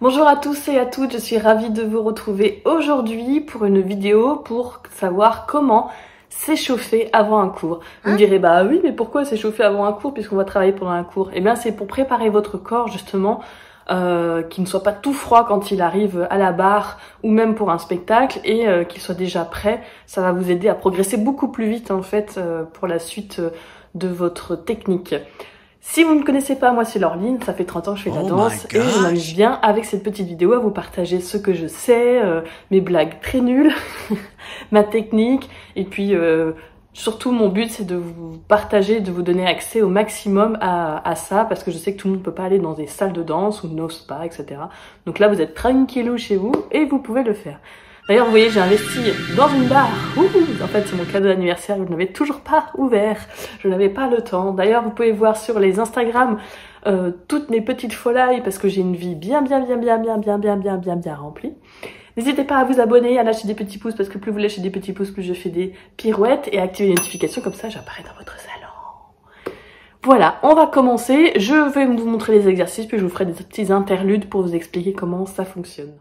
Bonjour à tous et à toutes, je suis ravie de vous retrouver aujourd'hui pour une vidéo pour savoir comment s'échauffer avant un cours. Vous me Hein direz bah oui mais pourquoi s'échauffer avant un cours puisqu'on va travailler pendant un cours? Eh bien c'est pour préparer votre corps justement euh, qu'il ne soit pas tout froid quand il arrive à la barre ou même pour un spectacle et euh, qu'il soit déjà prêt. Ça va vous aider à progresser beaucoup plus vite en fait euh, pour la suite euh, de votre technique. Si vous ne me connaissez pas, moi c'est Laureline, ça fait 30 ans que je fais de la Oh danse et je m'amuse bien avec cette petite vidéo à vous partager ce que je sais, euh, mes blagues très nulles, ma technique et puis euh, surtout mon but c'est de vous partager, de vous donner accès au maximum à, à ça parce que je sais que tout le monde peut pas aller dans des salles de danse ou n'ose pas, etc. Donc là vous êtes tranquillou chez vous et vous pouvez le faire. D'ailleurs, vous voyez, j'ai investi dans une barre. Ouh, en fait, c'est mon cadeau d'anniversaire. Je n'avais toujours pas ouvert. Je n'avais pas le temps. D'ailleurs, vous pouvez voir sur les Instagram euh, toutes mes petites folailles parce que j'ai une vie bien, bien, bien, bien, bien, bien, bien, bien, bien, bien remplie. N'hésitez pas à vous abonner, à lâcher des petits pouces parce que plus vous lâchez des petits pouces, plus je fais des pirouettes et à activer les notifications comme ça, j'apparais dans votre salon. Voilà, on va commencer. Je vais vous montrer les exercices puis je vous ferai des petits interludes pour vous expliquer comment ça fonctionne.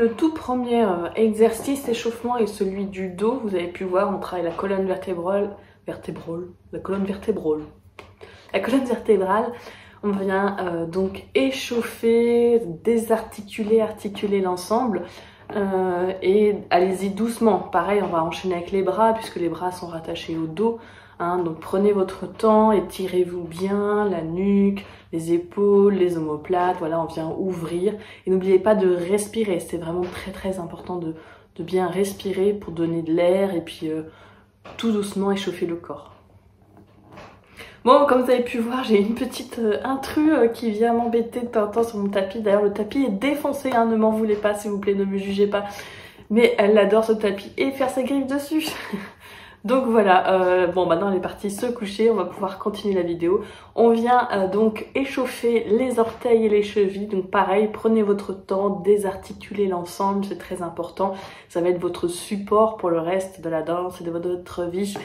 Le tout premier euh, exercice échauffement est celui du dos. Vous avez pu voir, on travaille la colonne vertébrale, vertébrale, la colonne vertébrale. La colonne vertébrale, on vient euh, donc échauffer, désarticuler, articuler l'ensemble. Euh, et allez-y doucement. Pareil, on va enchaîner avec les bras puisque les bras sont rattachés au dos. Hein. donc prenez votre temps, étirez-vous bien, la nuque, les épaules, les omoplates. Voilà, on vient ouvrir. Et n'oubliez pas de respirer. C'est vraiment très très important de, bien respirer pour donner de l'air et puis euh, tout doucement échauffer le corps. Bon, comme vous avez pu voir, j'ai une petite euh, euh, qui vient m'embêter de temps en temps sur mon tapis. D'ailleurs, le tapis est défoncé, hein, ne m'en voulez pas, s'il vous plaît, ne me jugez pas. Mais elle adore ce tapis et faire ses griffes dessus. donc voilà, euh, bon maintenant elle est partie se coucher, on va pouvoir continuer la vidéo. On vient donc échauffer les orteils et les chevilles, donc pareil, prenez votre temps, désarticulez l'ensemble, c'est très important. Ça va être votre support pour le reste de la danse et de votre vie,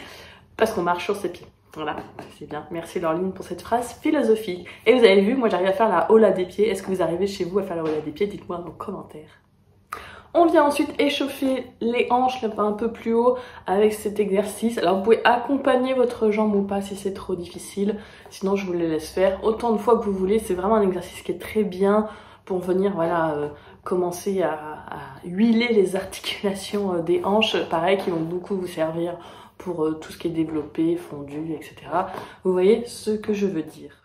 parce qu'on marche sur ses pieds. Voilà, c'est bien. Merci Laureline pour cette phrase philosophique. Et vous avez vu, moi j'arrive à faire la hola des pieds. Est-ce que vous arrivez chez vous à faire la hola des pieds? Dites-moi dans les commentaires. On vient ensuite échauffer les hanches un peu plus haut avec cet exercice. Alors vous pouvez accompagner votre jambe ou pas si c'est trop difficile. Sinon je vous les laisse faire autant de fois que vous voulez. C'est vraiment un exercice qui est très bien pour venir voilà euh, commencer à, à, huiler les articulations euh, des hanches. Pareil qui vont beaucoup vous servir pour euh, tout ce qui est développé, fondu, etc. Vous voyez ce que je veux dire.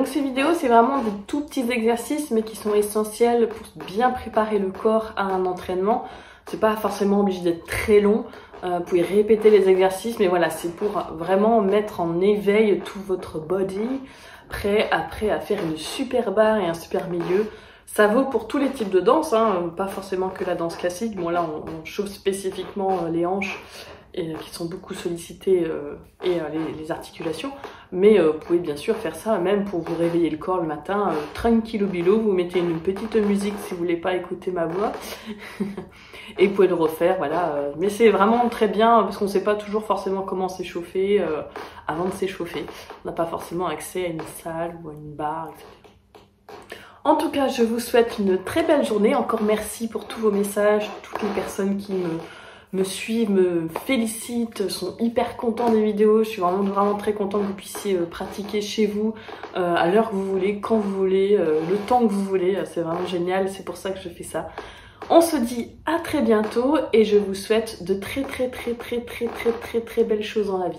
Donc ces vidéos, c'est vraiment des tout petits exercices, mais qui sont essentiels pour bien préparer le corps à un entraînement. C'est pas forcément obligé d'être très long. Euh, vous pouvez répéter les exercices, mais voilà, c'est pour vraiment mettre en éveil tout votre body, prêt après à faire une super barre et un super milieu. Ça vaut pour tous les types de danse, hein, pas forcément que la danse classique. Bon là, on, chauffe spécifiquement euh, les hanches euh, qui sont beaucoup sollicitées et les, articulations. Mais vous pouvez bien sûr faire ça même pour vous réveiller le corps le matin, tranquille bilo. Vous mettez une petite musique si vous voulez pas écouter ma voix. et vous pouvez le refaire, voilà. Mais c'est vraiment très bien parce qu'on sait pas toujours forcément comment s'échauffer avant de s'échauffer. On n'a pas forcément accès à une salle ou à une barre, etc. En tout cas, je vous souhaite une très belle journée. Encore merci pour tous vos messages, toutes les personnes qui me, suivent, me félicitent, sont hyper contents des vidéos. Je suis vraiment, vraiment très contente que vous puissiez euh, pratiquer chez vous, euh, à l'heure que vous voulez, quand vous voulez, euh, le temps que vous voulez. C'est vraiment génial, c'est pour ça que je fais ça. On se dit à très bientôt et je vous souhaite de très très très très très très très très belles choses dans la vie.